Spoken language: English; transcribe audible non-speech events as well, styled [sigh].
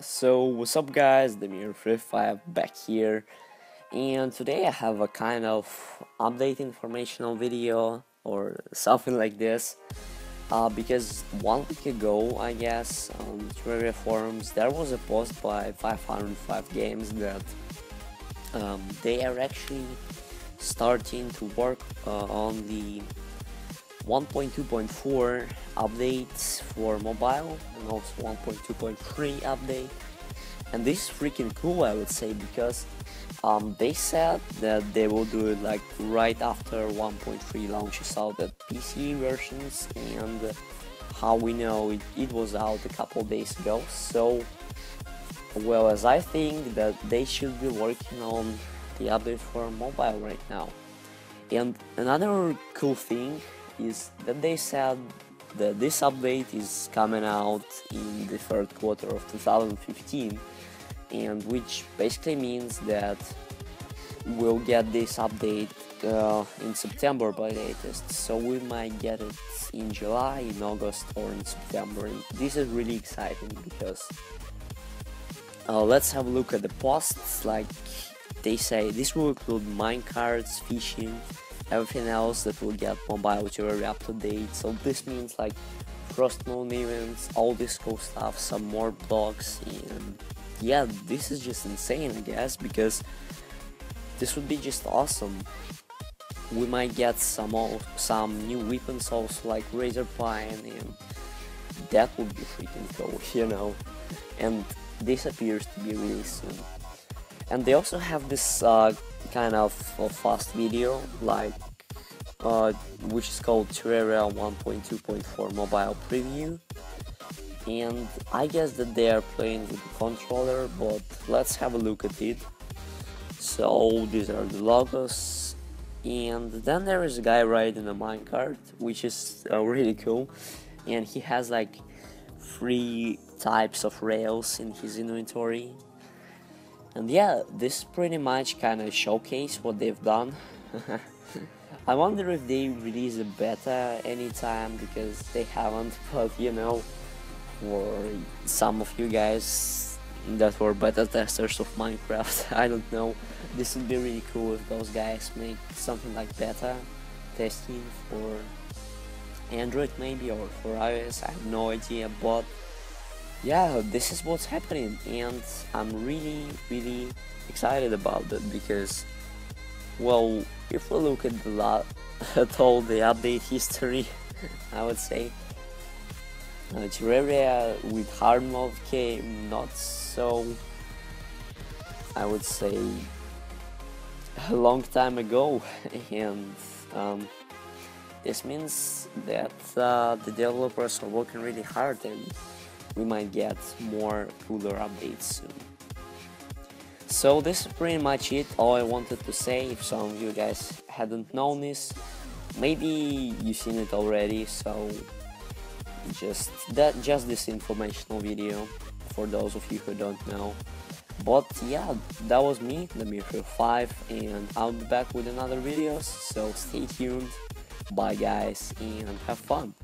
So what's up guys, Damir Free Fire back here. And today I have a kind of update informational video or something like this. Uh, because one week ago I guess on Terraria forums there was a post by 505 games that um, they are actually starting to work uh, on the 1.2.4 updates for mobile and also 1.2.3 update. And this is freaking cool I would say because um, they said that they will do it like right after 1.3 launches out the PC versions and how we know it, it was out a couple days ago. So well as I think that they should be working on the update for mobile right now. And another cool thing is that they said that this update is coming out in the third quarter of 2015 and which basically means that we'll get this update uh, in September by latest. So we might get it in July, in August or in September. And this is really exciting because uh, let's have a look at the posts. Like they say this will include minecarts, fishing, everything else that will get mobile very up to date. So this means like frost moon events all this cool stuff some more blocks and yeah this is just insane i guess because this would be just awesome. We might get some some new weapons also like razor pine and that would be freaking cool [laughs] you know? And this appears to be really soon. And they also have this uh, kind of a fast video like uh, which is called Terraria 1.2.4 mobile preview. And I guess that they are playing with the controller but let's have a look at it. So these are the logos. And then there is a guy riding a minecart which is uh, really cool. And he has like three types of rails in his inventory and yeah, this pretty much kind of showcase what they've done. [laughs] I wonder if they release a beta anytime because they haven't, [laughs] but you know, for some of you guys that were beta testers of Minecraft, [laughs] I don't know, this would be really cool if those guys make something like beta testing for Android maybe or for iOS, I have no idea, but yeah, this is what's happening, and I'm really, really excited about it because, well, if we look at the lot, [laughs] at all the update history, [laughs] I would say uh, Terraria with hard mode came not so, I would say, a long time ago, [laughs] and um, this means that uh, the developers are working really hard and we might get more cooler updates soon. So this is pretty much it, all I wanted to say, if some of you guys hadn't known this, maybe you've seen it already, so just that just this informational video for those of you who don't know. But yeah, that was me, the Mirror 5, and I'll be back with another videos, so stay tuned, bye guys, and have fun!